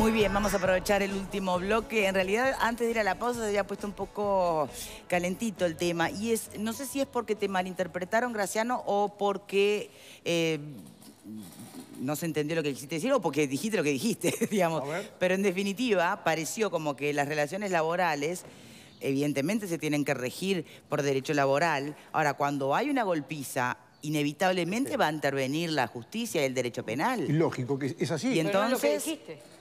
Muy bien, vamos a aprovechar el último bloque. En realidad, antes de ir a la pausa, se había puesto un poco calentito el tema. Y es, no sé si es porque te malinterpretaron, Graciano, o porque eh, no se entendió lo que quisiste decir, o porque dijiste lo que dijiste, digamos. Pero en definitiva, pareció como que las relaciones laborales evidentemente se tienen que regir por derecho laboral. Ahora, cuando hay una golpiza, inevitablemente va a intervenir la justicia y el derecho penal. Lógico que es así. Y entonces... Pero no, lo que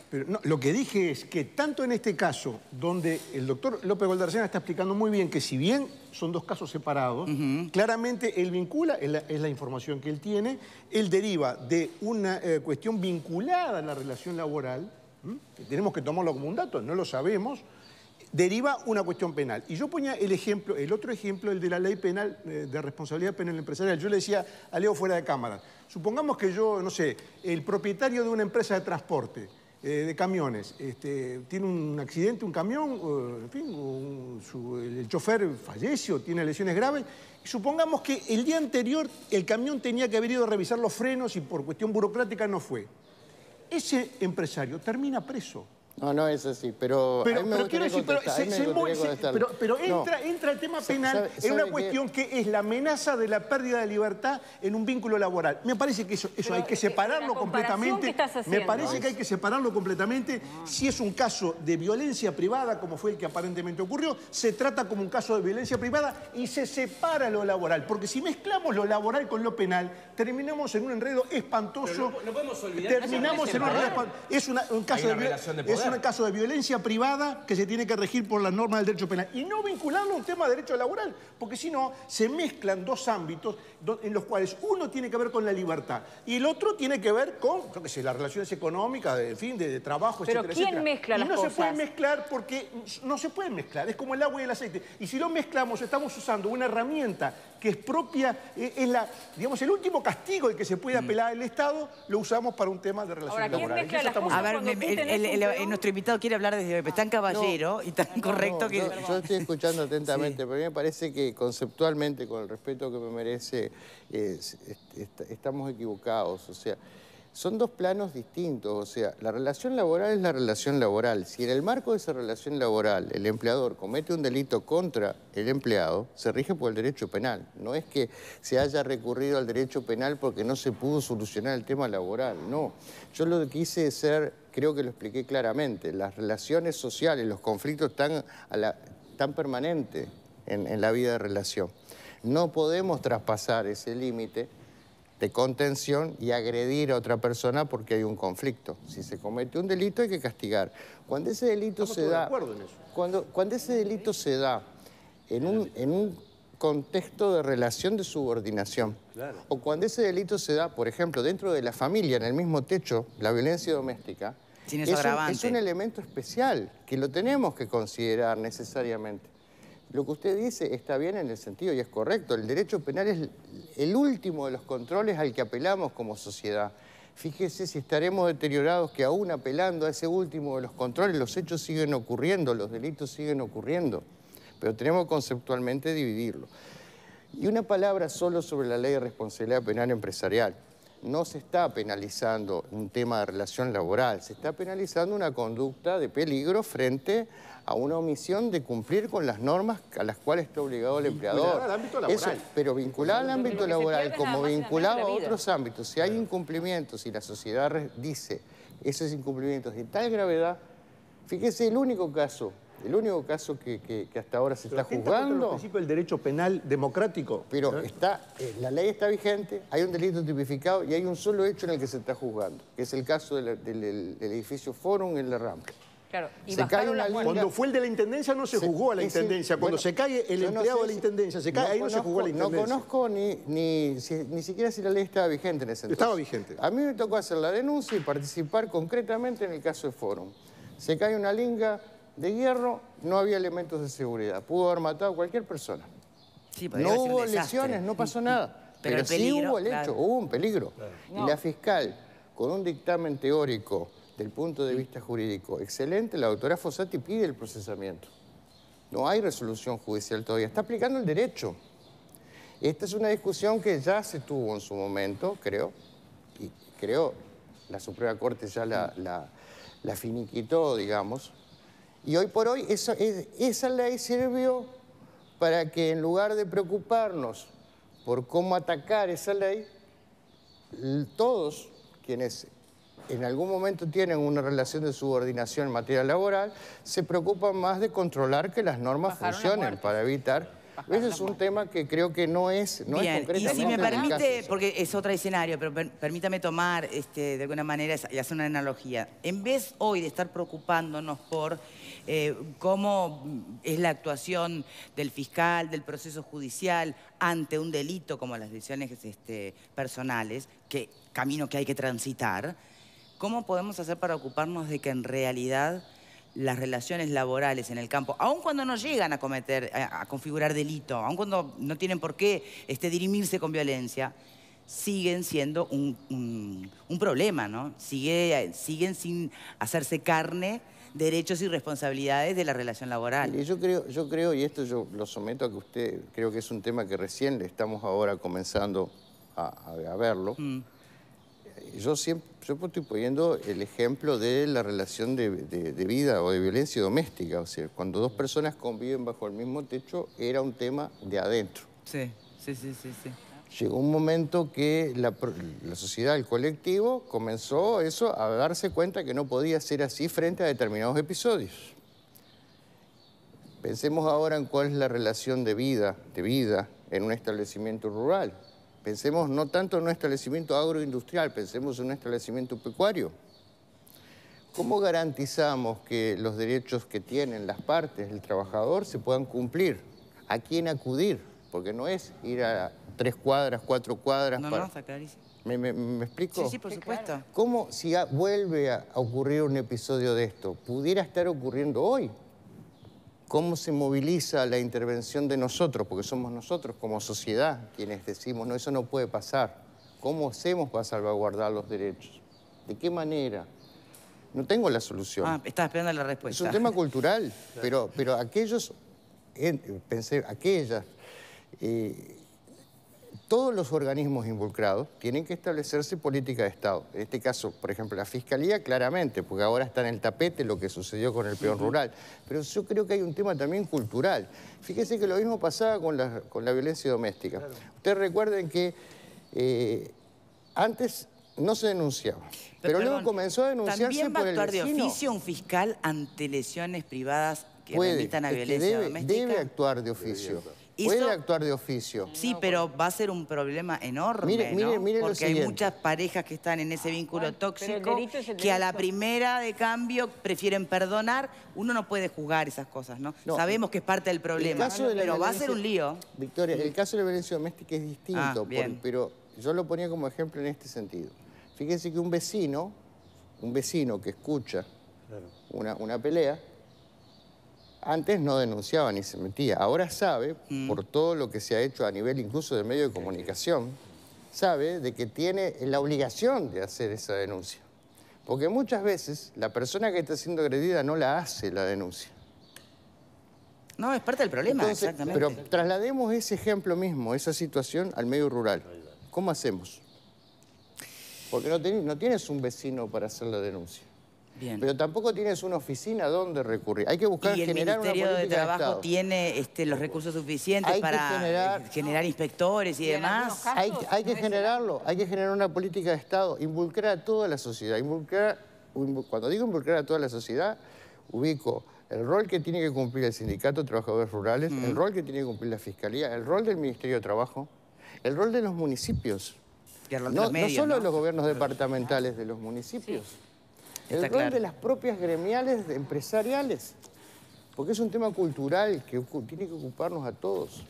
dije es que tanto en este caso, donde el doctor López Goldarcena está explicando muy bien que si bien son dos casos separados, claramente él vincula, es la, información que él tiene, él deriva de una eh, cuestión vinculada a la relación laboral, que tenemos que tomarlo como un dato, no lo sabemos, deriva una cuestión penal. Y yo ponía el ejemplo, el otro ejemplo, el de la ley penal eh, de responsabilidad penal empresarial. Yo le decía a Leo fuera de cámara, supongamos que yo, no sé, el propietario de una empresa de transporte, eh, de camiones. Este, tiene un accidente, un camión, en fin, el chofer fallece o tiene lesiones graves. Y supongamos que el día anterior el camión tenía que haber ido a revisar los frenos y por cuestión burocrática no fue. Ese empresario termina preso. No, no es así, pero. Pero, quiero decir, pero, entra, entra, el tema penal en una cuestión que es la amenaza de la pérdida de libertad en un vínculo laboral. Me parece que eso, eso hay que separarlo completamente. me parece que hay que separarlo completamente. Si es un caso de violencia privada, como fue el que aparentemente ocurrió, se trata como un caso de violencia privada y se separa lo laboral. Porque si mezclamos lo laboral con lo penal, terminamos en un enredo espantoso. No, podemos olvidar Terminamos en un enredo espantoso. Es un caso de, de un caso de violencia privada que se tiene que regir por las normas del derecho penal. Y no vincularlo a un tema de derecho laboral, porque si no, se mezclan dos ámbitos en los cuales uno tiene que ver con la libertad y el otro tiene que ver con, yo qué sé, las relaciones económicas, de, fin, de, trabajo, Pero ¿quién mezcla las y no se puede mezclar porque no se puede mezclar, es como el agua y el aceite. Y si lo mezclamos, estamos usando una herramienta que es propia, eh, es la, digamos, el último castigo el que se puede mm. apelar al Estado, lo usamos para un tema de relaciones laborales. A ver, nuestro invitado quiere hablar desde hoy, tan caballero y tan correcto que... Yo, estoy escuchando atentamente, pero a mí me parece que conceptualmente, con el respeto que me merece, estamos equivocados. O sea, son dos planos distintos, o sea, la relación laboral es la relación laboral. Si en el marco de esa relación laboral el empleador comete un delito contra el empleado, se rige por el derecho penal. No es que se haya recurrido al derecho penal porque no se pudo solucionar el tema laboral, no. Yo lo que quise ser, creo que lo expliqué claramente, las relaciones sociales, los conflictos están, tan permanentes en, en la vida de relación. No podemos traspasar ese límite de contención y agredir a otra persona porque hay un conflicto. Si se comete un delito hay que castigar. Cuando ese delito se da... Cuando, cuando ese delito se da en un, en un contexto de relación de subordinación, o cuando ese delito se da, por ejemplo, dentro de la familia, en el mismo techo, la violencia doméstica, es un elemento especial que lo tenemos que considerar necesariamente. Lo que usted dice está bien en el sentido y es correcto. El derecho penal es el último de los controles al que apelamos como sociedad. Fíjese si estaremos deteriorados que aún apelando a ese último de los controles los hechos siguen ocurriendo, los delitos siguen ocurriendo. Pero tenemos conceptualmente dividirlo. Y una palabra solo sobre la ley de responsabilidad penal empresarial no se está penalizando un tema de relación laboral, se está penalizando una conducta de peligro frente a una omisión de cumplir con las normas a las cuales está obligado el empleador. Al ámbito laboral. pero vinculado al ámbito laboral, como vinculado a otros ámbitos, si hay incumplimientos y la sociedad dice esos incumplimientos de tal gravedad, fíjese el único caso el único caso que, hasta ahora se está juzgando... el principio del derecho penal democrático. Pero está, eh, la ley está vigente, hay un delito tipificado y hay un solo hecho en el que se está juzgando, que es el caso del, edificio Forum en la Rampa. Claro, y se cae una Cuando fue el de la Intendencia no se, juzgó a la Intendencia. Cuando se cae el empleado de la Intendencia, se cae, ahí no se jugó a la Intendencia. No conozco ni, ni, ni siquiera si la ley estaba vigente en ese entonces. Estaba vigente. A mí me tocó hacer la denuncia y participar concretamente en el caso de Forum. Se cae una linga de hierro, no había elementos de seguridad. Pudo haber matado a cualquier persona. no hubo lesiones, no pasó nada. Pero, sí hubo el hecho, hubo un peligro. Y la fiscal, con un dictamen teórico del punto de vista jurídico excelente, la doctora Fossati pide el procesamiento. No hay resolución judicial todavía. Está aplicando el derecho. Esta es una discusión que ya se tuvo en su momento, creo, y creo, la Suprema Corte ya la la finiquitó, digamos. Y hoy por hoy esa, esa ley sirvió para que en lugar de preocuparnos por cómo atacar esa ley, todos quienes en algún momento tienen una relación de subordinación en materia laboral, se preocupan más de controlar que las normas funcionen para evitar ese es un tema que creo que no es, no Bien, y si me permite, porque es otro escenario, pero permítame tomar este, de alguna manera y hacer una analogía. En vez hoy de estar preocupándonos por eh, cómo es la actuación del fiscal, del proceso judicial ante un delito como las decisiones este, personales, que camino que hay que transitar, ¿cómo podemos hacer para ocuparnos de que en realidad las relaciones laborales en el campo, aun cuando no llegan a cometer, a, configurar delito, aun cuando no tienen por qué este, dirimirse con violencia, siguen siendo un, problema, ¿no? Sigue, siguen sin hacerse carne derechos y responsabilidades de la relación laboral. yo creo, yo creo, y esto yo lo someto a que usted, creo que es un tema que recién le estamos ahora comenzando a, verlo. Mm yo siempre yo estoy poniendo el ejemplo de la relación de, vida o de violencia doméstica. O sea, cuando dos personas conviven bajo el mismo techo, era un tema de adentro. Sí, sí, sí, sí. sí. Llegó un momento que la, la, sociedad, el colectivo, comenzó eso a darse cuenta que no podía ser así frente a determinados episodios. Pensemos ahora en cuál es la relación de vida, de vida en un establecimiento rural. Pensemos no tanto en un establecimiento agroindustrial, pensemos en un establecimiento pecuario. ¿Cómo garantizamos que los derechos que tienen las partes del trabajador se puedan cumplir? ¿A quién acudir? Porque no es ir a tres cuadras, cuatro cuadras no, No, está clarísimo. ¿Me, me, explico? Sí, sí, por supuesto. ¿Cómo si vuelve a ocurrir un episodio de esto? ¿Pudiera estar ocurriendo hoy? Cómo se moviliza la intervención de nosotros, porque somos nosotros como sociedad quienes decimos, no, eso no puede pasar. ¿Cómo hacemos para salvaguardar los derechos? ¿De qué manera? No tengo la solución. Ah, estaba esperando la respuesta. Es un tema cultural, pero, pero aquellos, pensé, aquellas eh, todos los organismos involucrados tienen que establecerse política de Estado. En este caso, por ejemplo, la Fiscalía claramente, porque ahora está en el tapete lo que sucedió con el peón rural. Pero yo creo que hay un tema también cultural. Fíjese que lo mismo pasaba con la, con la violencia doméstica. Ustedes recuerden que eh, antes no se denunciaba. Pero, luego comenzó a denunciarse ¿también va a actuar de oficio un fiscal ante lesiones privadas que Puede, a violencia doméstica? Debe actuar de oficio. Puede actuar de oficio. Sí, pero va a ser un problema enorme, mire, mire, mire Porque hay muchas parejas que están en ese vínculo tóxico que a la primera de cambio prefieren perdonar. Uno no puede juzgar esas cosas, ¿no? Sabemos que es parte del problema, pero va a ser un lío. Victoria, el caso de la violencia doméstica es distinto, ah, pero yo lo ponía como ejemplo en este sentido. Fíjense que un vecino, un vecino que escucha una, una pelea, antes no denunciaba ni se metía. Ahora sabe, mm. por todo lo que se ha hecho a nivel incluso de medio de comunicación, sabe de que tiene la obligación de hacer esa denuncia. Porque muchas veces la persona que está siendo agredida no la hace la denuncia. No, es parte del problema, exactamente. Pero traslademos ese ejemplo mismo, esa situación, al medio rural. ¿Cómo hacemos? Porque no, no tienes un vecino para hacer la denuncia. Pero tampoco tienes una oficina donde recurrir. Hay que buscar generar una política de Trabajo tiene este, los recursos suficientes para generar, inspectores y, demás. Hay, que generarlo, hay que generar una política de Estado, involucrar a toda la sociedad. Involucrar, cuando digo involucrar a toda la sociedad, ubico el rol que tiene que cumplir el Sindicato de Trabajadores Rurales, el rol que tiene que cumplir la Fiscalía, el rol del Ministerio de Trabajo, el rol de los municipios. No, no, solo de los gobiernos departamentales, de los municipios el rol de las propias gremiales empresariales, porque es un tema cultural que tiene que ocuparnos a todos.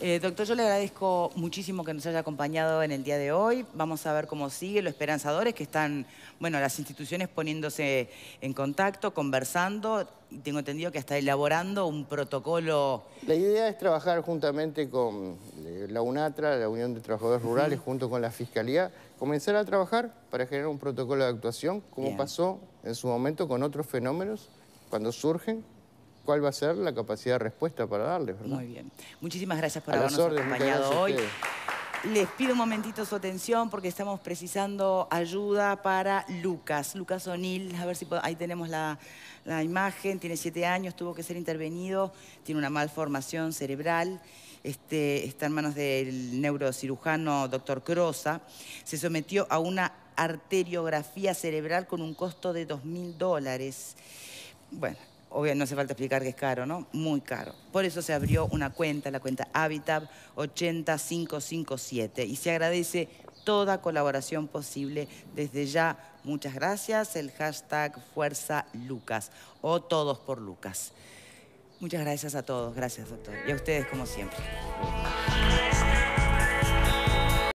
Eh, doctor, yo le agradezco muchísimo que nos haya acompañado en el día de hoy. Vamos a ver cómo sigue los esperanzadores que están, bueno, las instituciones poniéndose en contacto, conversando y tengo entendido que está elaborando un protocolo. La idea es trabajar juntamente con eh, la UNATRA, la Unión de Trabajadores Rurales, junto con la Fiscalía, comenzar a trabajar para generar un protocolo de actuación, como pasó en su momento con otros fenómenos, cuando surgen, cuál va a ser la capacidad de respuesta para darles. Muy bien. Muchísimas gracias por habernos acompañado hoy. Les pido un momentito su atención porque estamos precisando ayuda para Lucas. Lucas O'Neill, a ver si ahí tenemos la, imagen, tiene siete años, tuvo que ser intervenido, tiene una malformación cerebral. Este, está en manos del neurocirujano doctor Crosa. Se sometió a una arteriografía cerebral con un costo de dos mil dólares. Bueno, obvio no hace falta explicar que es caro, ¿no? Muy caro. Por eso se abrió una cuenta, la cuenta Habitat 80557 y se agradece toda colaboración posible. Desde ya, muchas gracias. El hashtag Fuerza Lucas o Todos por Lucas. Muchas gracias a todos. Gracias, doctor. Y a ustedes, como siempre.